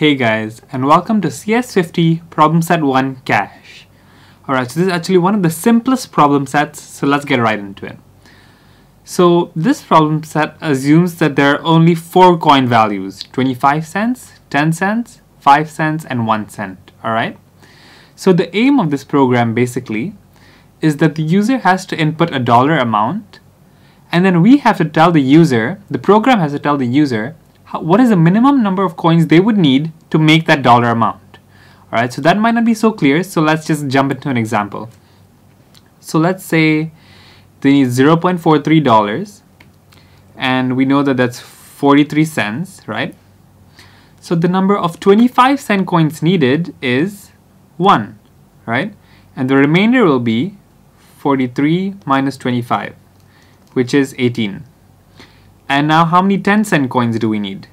Hey guys, and welcome to CS50 Problem Set 1 Cash. Alright, so this is actually one of the simplest problem sets, so let's get right into it. So this problem set assumes that there are only four coin values, 25 cents, 10 cents, 5 cents, and 1 cent, alright? So the aim of this program basically is that the user has to input a dollar amount, and then we have to tell the user, the program has to tell the user, what is the minimum number of coins they would need to make that dollar amount. Alright, so that might not be so clear, so let's just jump into an example. So let's say they need $0.43 and we know that that's 43 cents, right? So the number of 25 cent coins needed is 1, right? And the remainder will be 43 minus 25, which is 18. And now how many 10 cent coins do we need?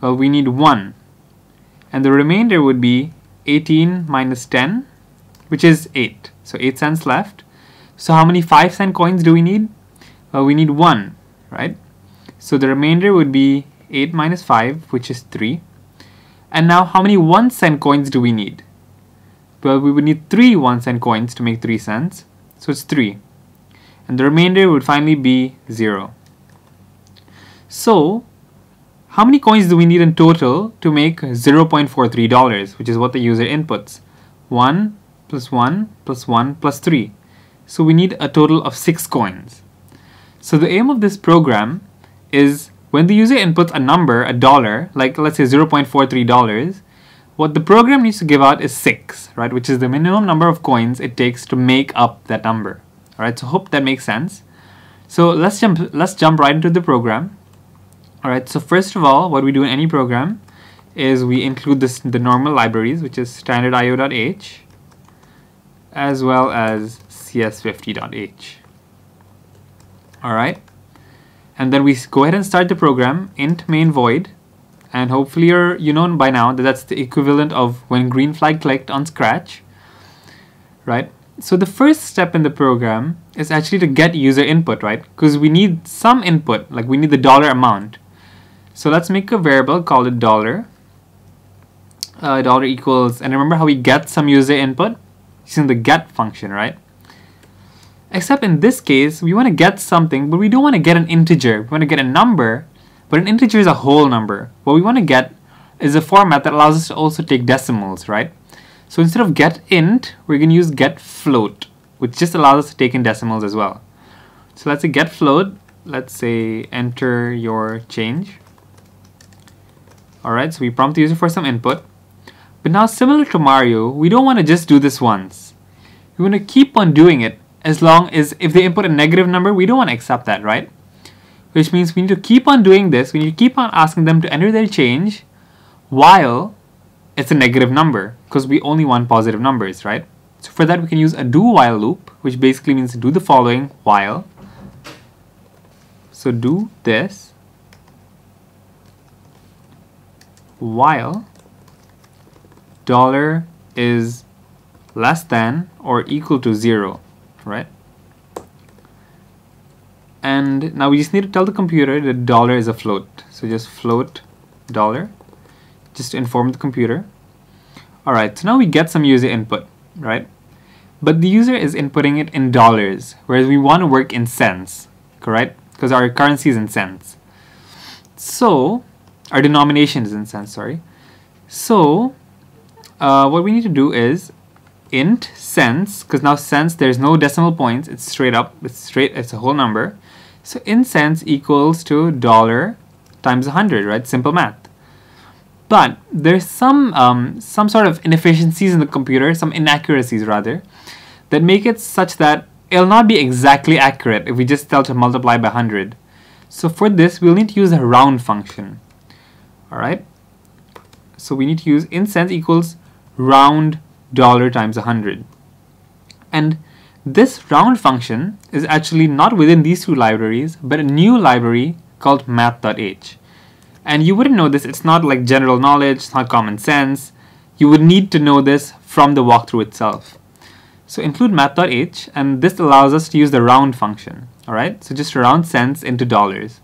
Well, we need 1. And the remainder would be 18 minus 10, which is 8. So 8 cents left. So how many 5 cent coins do we need? Well, we need 1, right? So the remainder would be 8 minus 5, which is 3. And now how many 1 cent coins do we need? Well, we would need 3 1 cent coins to make 3 cents. So it's 3. And the remainder would finally be 0. So, how many coins do we need in total to make $0.43, which is what the user inputs? 1 plus 1 plus 1 plus 3. So we need a total of 6 coins. So the aim of this program is when the user inputs a number, a dollar, like let's say $0.43, what the program needs to give out is 6, right, which is the minimum number of coins it takes to make up that number. Alright, so hope that makes sense. So let's jump let's jump right into the program. Alright, so first of all, what we do in any program is we include this, the normal libraries, which is standard.io.h, as well as cs50.h. Alright, and then we go ahead and start the program, int main void, and hopefully you're, you know by now that that's the equivalent of when green flag clicked on scratch, right? So the first step in the program is actually to get user input, right? Because we need some input, like we need the dollar amount. So let's make a variable called dollar. Uh, dollar equals, and remember how we get some user input? Using the get function, right? Except in this case, we want to get something, but we don't want to get an integer. We want to get a number, but an integer is a whole number. What we want to get is a format that allows us to also take decimals, right? So instead of get int, we're going to use get float, which just allows us to take in decimals as well. So let's say get float, let's say enter your change. Alright, so we prompt the user for some input. But now similar to Mario, we don't want to just do this once. We want to keep on doing it as long as if they input a negative number, we don't want to accept that, right? Which means we need to keep on doing this, we need to keep on asking them to enter their change while it's a negative number because we only want positive numbers, right? So for that we can use a do while loop, which basically means do the following while. So do this while dollar is less than or equal to zero, right? And now we just need to tell the computer that dollar is a float. So just float dollar, just to inform the computer. Alright, so now we get some user input, right? But the user is inputting it in dollars, whereas we want to work in cents, correct? Because our currency is in cents. So, our denomination is in cents, sorry. So, uh, what we need to do is int cents, because now cents, there's no decimal points, it's straight up, it's straight, it's a whole number. So int cents equals to dollar times 100, right? Simple math. But there's some, um, some sort of inefficiencies in the computer, some inaccuracies rather, that make it such that it'll not be exactly accurate if we just tell to multiply by 100. So for this, we'll need to use a round function. Alright? So we need to use int cents equals round dollar times 100. And this round function is actually not within these two libraries, but a new library called math.h. And you wouldn't know this, it's not like general knowledge, it's not common sense. You would need to know this from the walkthrough itself. So include math.h, and this allows us to use the round function. Alright, so just round cents into dollars.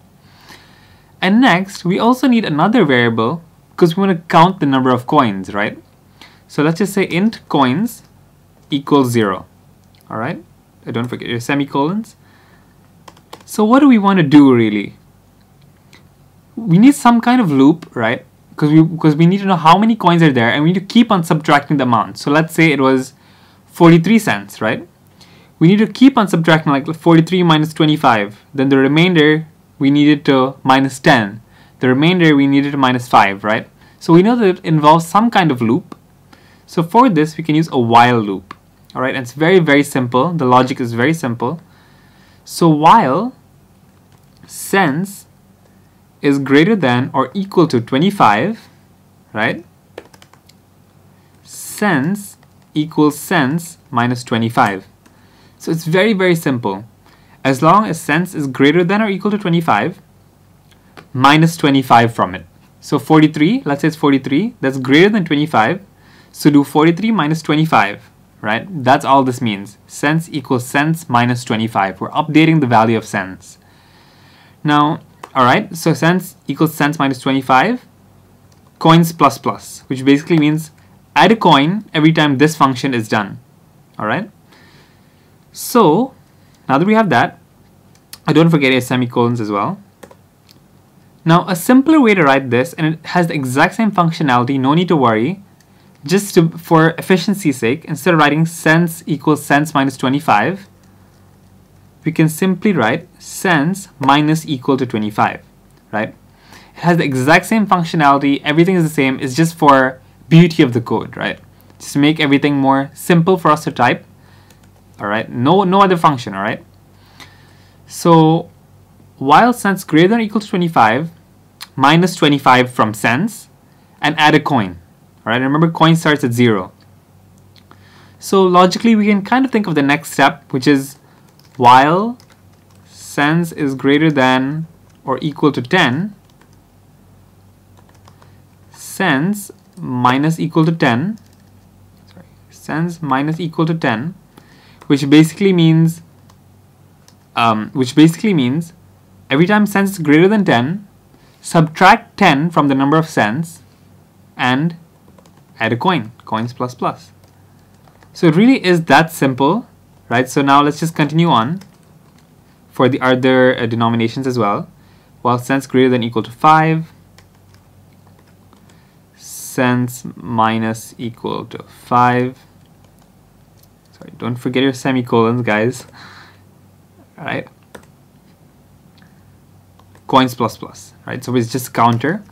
And next, we also need another variable because we want to count the number of coins, right? So let's just say int coins equals 0. All right? I don't forget your semicolons. So what do we want to do really? We need some kind of loop, right? Because we because we need to know how many coins are there and we need to keep on subtracting the amount. So let's say it was 43 cents, right? We need to keep on subtracting like 43 minus 25. Then the remainder we needed to minus 10. The remainder we needed to minus 5, right? So we know that it involves some kind of loop. So for this we can use a while loop. Alright, and it's very, very simple. The logic is very simple. So while cents is greater than or equal to 25, right? Cents equals cents minus 25. So it's very, very simple. As long as cents is greater than or equal to 25, minus 25 from it. So 43, let's say it's 43, that's greater than 25. So do 43 minus 25 right? That's all this means. Cents equals cents minus 25. We're updating the value of cents. Now, all right, so cents equals cents minus 25, coins plus plus, which basically means add a coin every time this function is done, all right? So, now that we have that, I don't forget a semicolons as well. Now, a simpler way to write this, and it has the exact same functionality, no need to worry, just to, for efficiency's sake, instead of writing cents equals cents minus 25, we can simply write cents minus equal to 25, right? It has the exact same functionality, everything is the same, it's just for beauty of the code, right? Just to make everything more simple for us to type, all right? No, no other function, all right? So while cents greater than equal to 25, minus 25 from cents, and add a coin, Alright, remember coin starts at 0. So logically we can kind of think of the next step which is while cents is greater than or equal to 10 cents minus equal to 10 sorry cents minus equal to 10 which basically means um, which basically means every time cents is greater than 10 subtract 10 from the number of cents and add a coin, coins plus plus. So it really is that simple, right? So now let's just continue on for the other uh, denominations as well. While cents greater than equal to 5, cents minus equal to 5. Sorry, don't forget your semicolons, guys. All right. Coins plus plus, right? So it's just counter.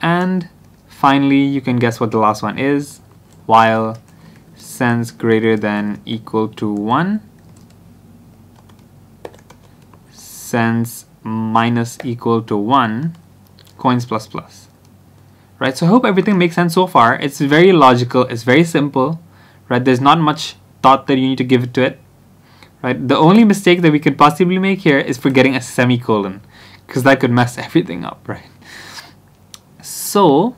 And Finally, you can guess what the last one is. While cents greater than equal to 1, cents minus equal to 1, coins plus plus. Right, so I hope everything makes sense so far. It's very logical, it's very simple, right? There's not much thought that you need to give to it, right? The only mistake that we could possibly make here is forgetting a semicolon, because that could mess everything up, right? So,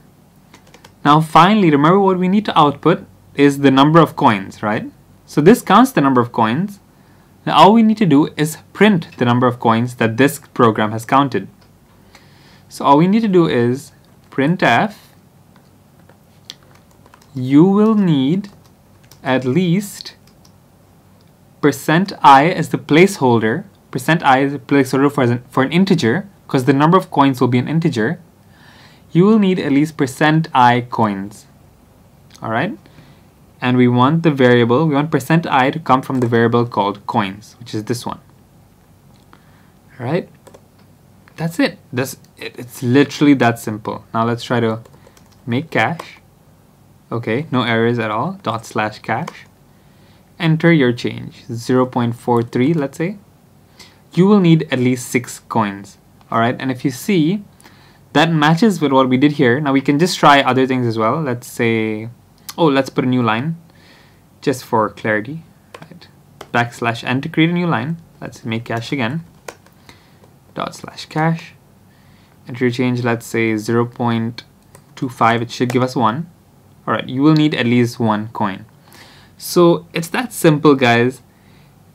now finally, remember what we need to output is the number of coins, right? So this counts the number of coins. Now all we need to do is print the number of coins that this program has counted. So all we need to do is printf you will need at least percent i as the placeholder percent i is a placeholder for, an, for an integer because the number of coins will be an integer you will need at least percent i coins. Alright? And we want the variable, we want percent i to come from the variable called coins, which is this one. Alright? That's it. That's it. It's literally that simple. Now let's try to make cash. Okay, no errors at all. Dot slash cash. Enter your change. 0.43, let's say. You will need at least six coins. Alright, and if you see, that matches with what we did here. Now we can just try other things as well. Let's say, oh, let's put a new line just for clarity. Right. Backslash n to create a new line. Let's make cash again. Dot slash cash. Enter change, let's say 0.25. It should give us 1. Alright, you will need at least one coin. So it's that simple, guys.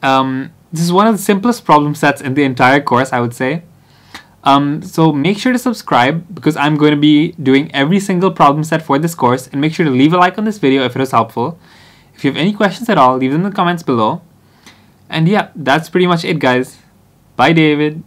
Um, this is one of the simplest problem sets in the entire course, I would say. Um, so make sure to subscribe because I'm going to be doing every single problem set for this course and make sure to leave a like on this video if it was helpful. If you have any questions at all, leave them in the comments below. And yeah, that's pretty much it guys. Bye David.